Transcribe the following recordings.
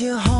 your home.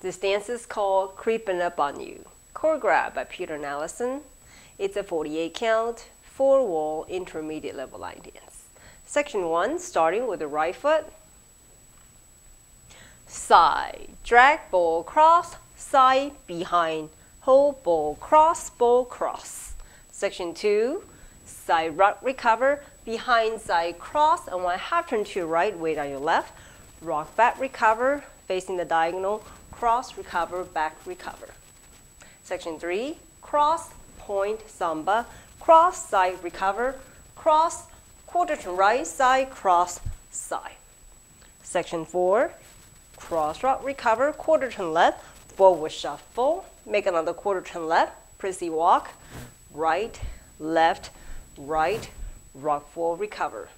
This dance is called Creeping Up on You, choreographed by Peter and Alison. It's a 48 count, four wall intermediate level line dance. Section 1, starting with the right foot. Side, drag, ball, cross, side, behind, hold, ball, cross, ball, cross. Section 2, side, rock, recover, behind, side, cross, and one half turn to your right, weight on your left. Rock back, recover, facing the diagonal, cross, recover, back, recover. Section 3, cross, point, samba, cross, side, recover, cross, quarter turn right, side, cross, side. Section 4, cross, rock, recover, quarter turn left, forward shuffle, make another quarter turn left, prissy walk, right, left, right, rock, forward, recover.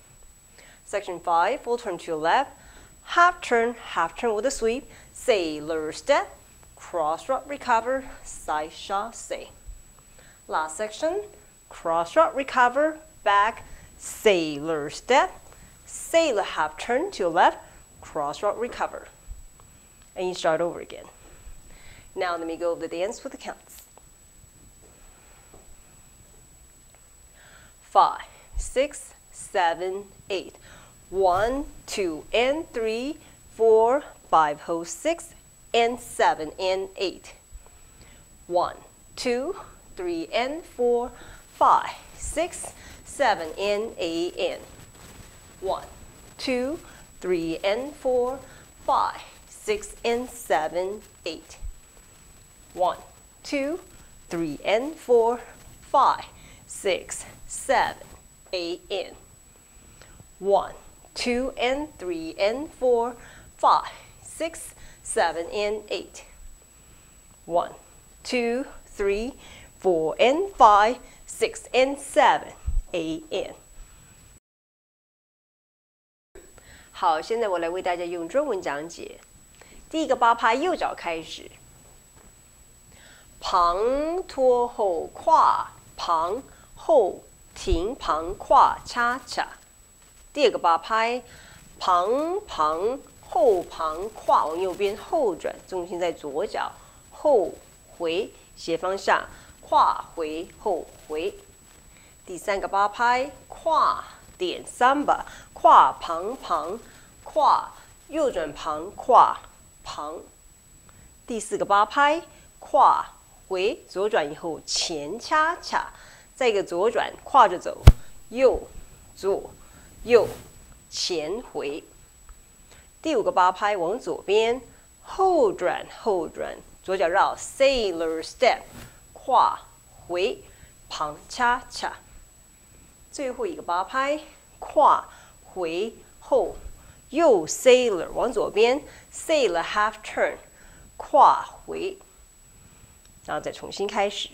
Section 5, full turn to your left, half turn, half turn with a sweep, sailor step, cross rock recover, side chasse. Last section, cross rock recover, back, sailor step, sailor half turn to your left, cross rock recover. And you start over again. Now let me go over the dance with the counts. Five, six, seven, eight. One, two, and three, four, five, hold six, and seven, and eight. One, two, three, and four, five, six, seven, and eight, and one, two, three, and four, five, six, and seven, eight. One, two, three, and four, five, six, seven, eight, and one, two, and three, and four, five, six, seven, and eight. One, two, three, four, and five, six, and seven, eight, and。好，现在我来为大家用中文讲解。第一个八拍，右脚开始，旁拖后跨，旁后停，旁跨叉叉。第二个八拍，旁旁后旁跨往右边后转，重心在左脚，后回斜方向，跨回后回。第三个八拍，跨点三把，跨旁旁，跨右转旁跨旁。第四个八拍，跨回左转以后前恰恰，再一个左转跨着走，右左。右前回，第五个八拍往左边后转后转，左脚绕 sailor step，跨回旁恰恰。最后一个八拍，跨回后，右 sailor 往左边，sailor half turn，跨回，然后再重新开始。